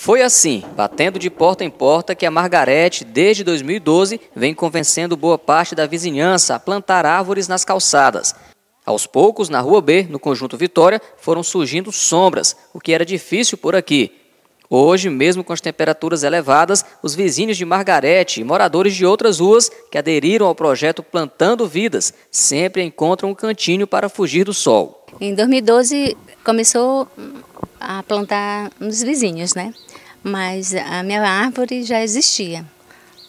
Foi assim, batendo de porta em porta, que a Margarete, desde 2012, vem convencendo boa parte da vizinhança a plantar árvores nas calçadas. Aos poucos, na Rua B, no Conjunto Vitória, foram surgindo sombras, o que era difícil por aqui. Hoje, mesmo com as temperaturas elevadas, os vizinhos de Margarete e moradores de outras ruas que aderiram ao projeto Plantando Vidas sempre encontram um cantinho para fugir do sol. Em 2012 começou a plantar nos vizinhos, né? Mas a minha árvore já existia.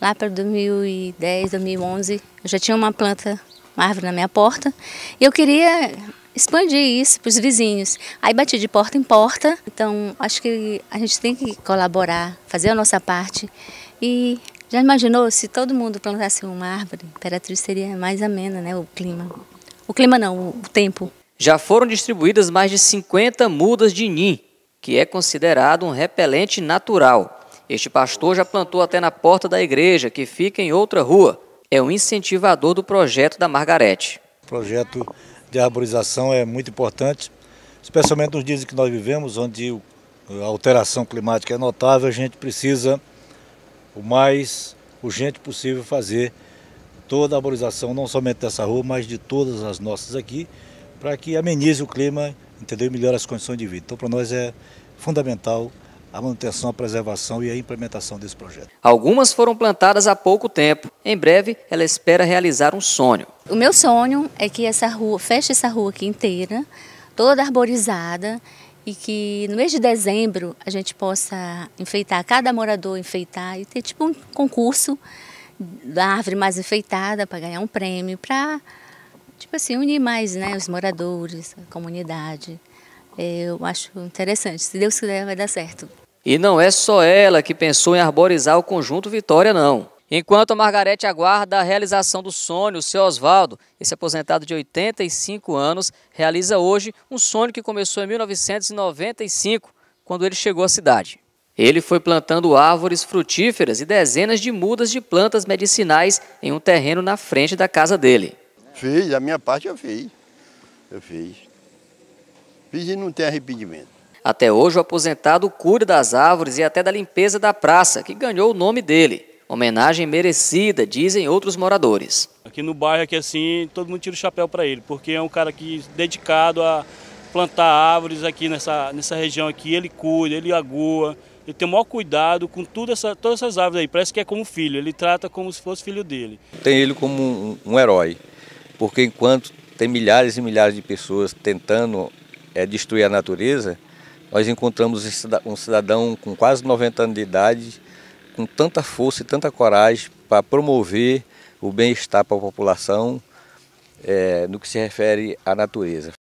Lá para 2010, 2011, eu já tinha uma planta, uma árvore na minha porta, e eu queria expandir isso para os vizinhos. Aí bati de porta em porta, então acho que a gente tem que colaborar, fazer a nossa parte. E já imaginou se todo mundo plantasse uma árvore? Imperatriz seria mais amena, né? O clima. O clima não, o tempo. Já foram distribuídas mais de 50 mudas de nim, que é considerado um repelente natural. Este pastor já plantou até na porta da igreja, que fica em outra rua. É um incentivador do projeto da Margarete. O projeto de arborização é muito importante, especialmente nos dias que nós vivemos, onde a alteração climática é notável, a gente precisa o mais urgente possível fazer toda a arborização, não somente dessa rua, mas de todas as nossas aqui, para que amenize o clima, entendeu? e melhore as condições de vida. Então, para nós é fundamental a manutenção, a preservação e a implementação desse projeto. Algumas foram plantadas há pouco tempo. Em breve, ela espera realizar um sonho. O meu sonho é que essa rua, feche essa rua aqui inteira, toda arborizada, e que no mês de dezembro a gente possa enfeitar, cada morador enfeitar e ter tipo um concurso da árvore mais enfeitada para ganhar um prêmio, para tipo assim, unir mais né, os moradores, a comunidade. Eu acho interessante. Se Deus quiser, vai dar certo. E não é só ela que pensou em arborizar o conjunto Vitória, não. Enquanto a Margarete aguarda a realização do sonho, o seu Oswaldo, esse aposentado de 85 anos, realiza hoje um sonho que começou em 1995, quando ele chegou à cidade. Ele foi plantando árvores frutíferas e dezenas de mudas de plantas medicinais em um terreno na frente da casa dele. Fiz, a minha parte eu fiz. Eu fiz. Fiz e não tem arrependimento. Até hoje, o aposentado cuida das árvores e até da limpeza da praça, que ganhou o nome dele. Homenagem merecida, dizem outros moradores. Aqui no bairro, aqui assim, todo mundo tira o chapéu para ele, porque é um cara que dedicado a plantar árvores aqui nessa, nessa região aqui. Ele cuida, ele agua, ele tem o maior cuidado com tudo essa, todas essas árvores aí. Parece que é como filho, ele trata como se fosse filho dele. Tem ele como um, um herói, porque enquanto tem milhares e milhares de pessoas tentando é, destruir a natureza, nós encontramos um cidadão com quase 90 anos de idade, com tanta força e tanta coragem para promover o bem-estar para a população é, no que se refere à natureza.